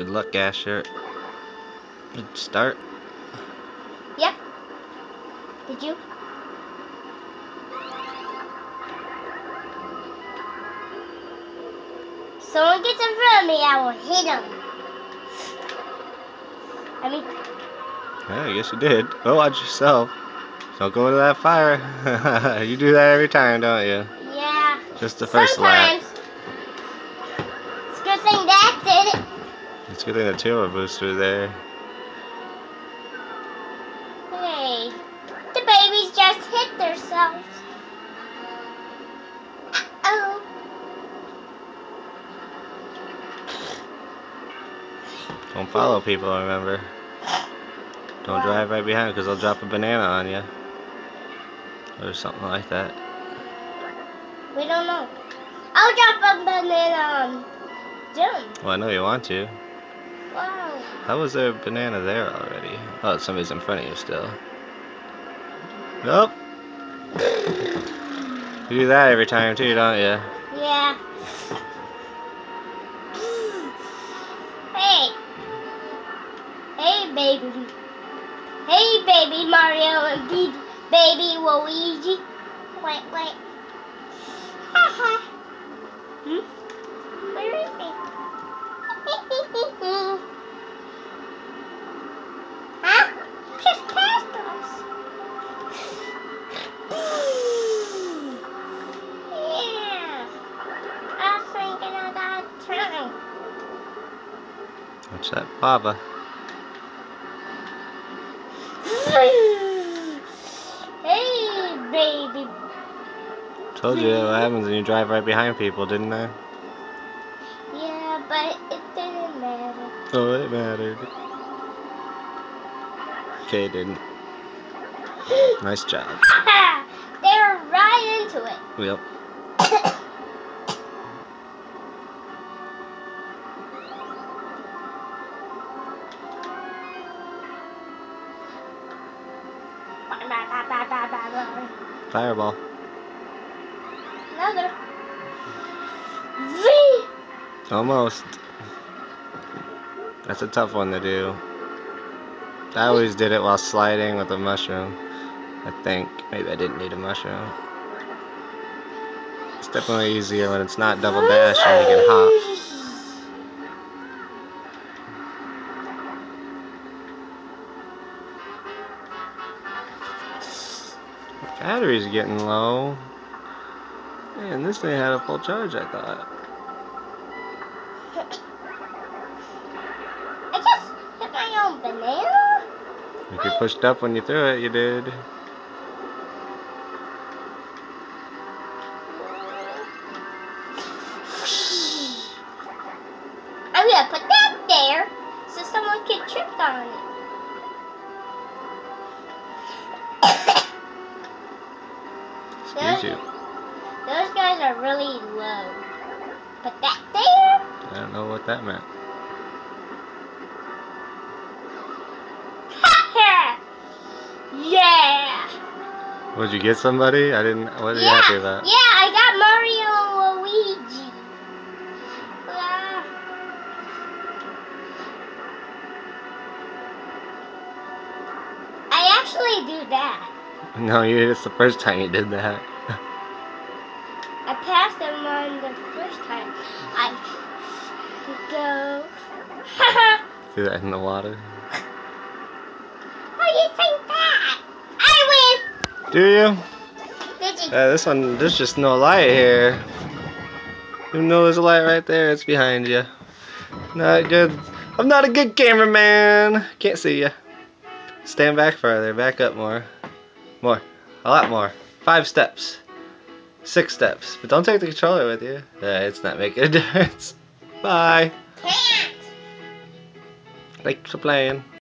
Good luck, Asher. Good start. Yep. Did you? Someone gets in front of me, I will hit him. I mean, Yeah, I guess you did. Oh, watch yourself. Don't go into that fire. you do that every time, don't you? yeah. Just the first lap. Sometimes. It's a good thing that did it. It's good thing the turbo booster there. Hey, the babies just hit themselves. Oh. Don't follow people, remember. Don't drive right behind because they'll drop a banana on you. Or something like that. We don't know. I'll drop a banana on Jim. Well, I know you want to. How was there a banana there already? Oh, somebody's in front of you still. Nope. You do that every time too, don't you? Yeah. Hey. Hey, baby. Hey, baby Mario and baby, Luigi. Wait, wait. Haha. hmm? Watch that lava. hey, baby. Told you what happens when you drive right behind people, didn't I? Yeah, but it didn't matter. Oh, it mattered. Okay, it didn't. Nice job. they were right into it. Yep. Fireball. Another. V. Almost. That's a tough one to do. I always did it while sliding with a mushroom. I think. Maybe I didn't need a mushroom. It's definitely easier when it's not double dash and you can hop. Battery's getting low. Man, this thing had a full charge, I thought. I just hit my own banana. If you pushed up when you threw it, you did. I'm gonna put that there so someone can trip on it. Those guys are really low. Put that there. I don't know what that meant. yeah. Would you get somebody? I didn't. What are you yeah. happy about? Yeah, I got Mario and Luigi. Yeah. I actually do that. No, you. It's the first time you did that. I passed them on the first time. I go. Do that in the water. How do you think that? I win. Do you? Did you? Uh, this one, there's just no light here. You know there's a light right there. It's behind you. Not good. I'm not a good cameraman. Can't see you. Stand back further. Back up more. More. A lot more. Five steps. Six steps. But don't take the controller with you. Uh, it's not making a difference. Bye. Can't. Thanks for playing.